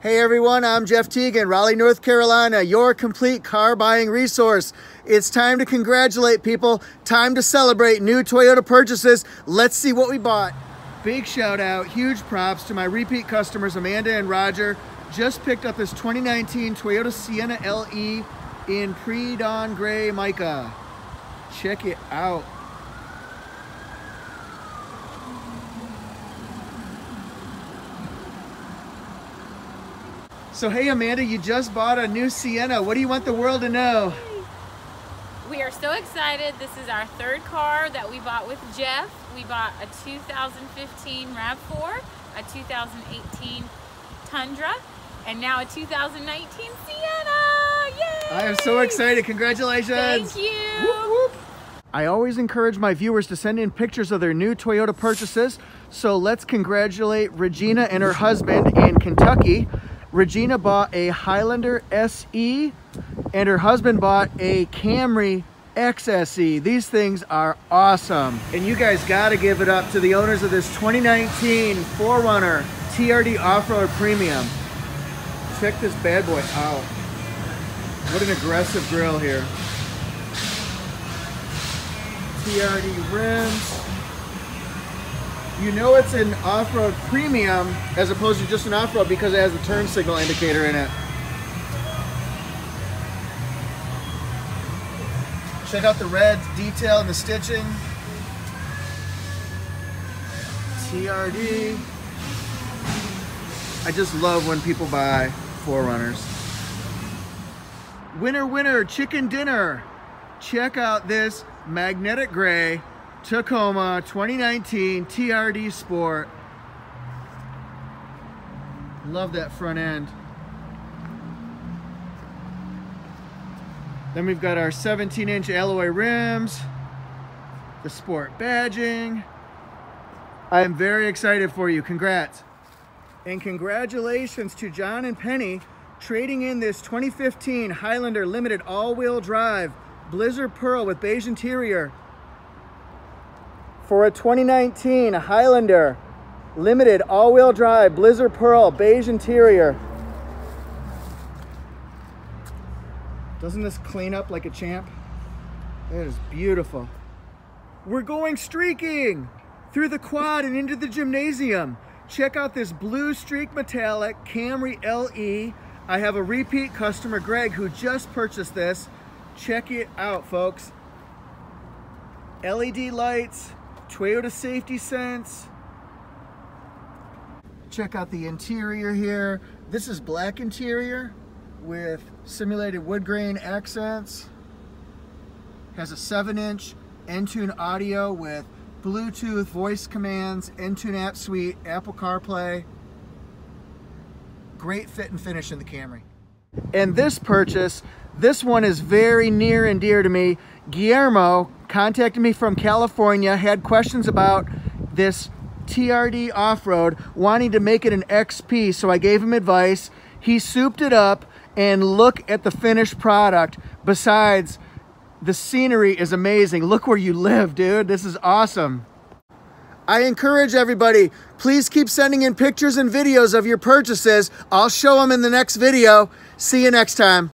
Hey everyone, I'm Jeff Teagan, Raleigh, North Carolina, your complete car buying resource. It's time to congratulate people, time to celebrate new Toyota purchases. Let's see what we bought. Big shout out, huge props to my repeat customers, Amanda and Roger. Just picked up this 2019 Toyota Sienna LE in pre-dawn gray mica. Check it out. So hey Amanda, you just bought a new Sienna. What do you want the world to know? We are so excited. This is our third car that we bought with Jeff. We bought a 2015 RAV4, a 2018 Tundra, and now a 2019 Sienna. Yay! I am so excited. Congratulations. Thank you. Whoop, whoop. I always encourage my viewers to send in pictures of their new Toyota purchases. So let's congratulate Regina and her husband in Kentucky. Regina bought a Highlander SE and her husband bought a Camry XSE. These things are awesome. And you guys gotta give it up to the owners of this 2019 4Runner TRD Off-Road Premium. Check this bad boy out. What an aggressive grill here. TRD rims. You know it's an off-road premium as opposed to just an off-road because it has a turn signal indicator in it. Check out the red detail and the stitching. TRD. I just love when people buy 4Runners. Winner, winner, chicken dinner. Check out this magnetic gray Tacoma 2019 TRD Sport. Love that front end. Then we've got our 17 inch alloy rims, the sport badging. I am very excited for you, congrats. And congratulations to John and Penny trading in this 2015 Highlander Limited all-wheel drive Blizzard Pearl with beige interior for a 2019 Highlander Limited all-wheel drive Blizzard Pearl beige interior. Doesn't this clean up like a champ? It is beautiful. We're going streaking through the quad and into the gymnasium. Check out this blue streak metallic Camry LE. I have a repeat customer, Greg, who just purchased this. Check it out, folks. LED lights, Toyota Safety Sense. Check out the interior here. This is black interior with simulated wood grain accents. Has a 7-inch Entune audio with Bluetooth voice commands, Entune app suite, Apple CarPlay. Great fit and finish in the Camry. And this purchase, this one is very near and dear to me. Guillermo contacted me from California, had questions about this TRD off-road, wanting to make it an XP, so I gave him advice. He souped it up, and look at the finished product. Besides, the scenery is amazing. Look where you live, dude. This is awesome. I encourage everybody, please keep sending in pictures and videos of your purchases. I'll show them in the next video. See you next time.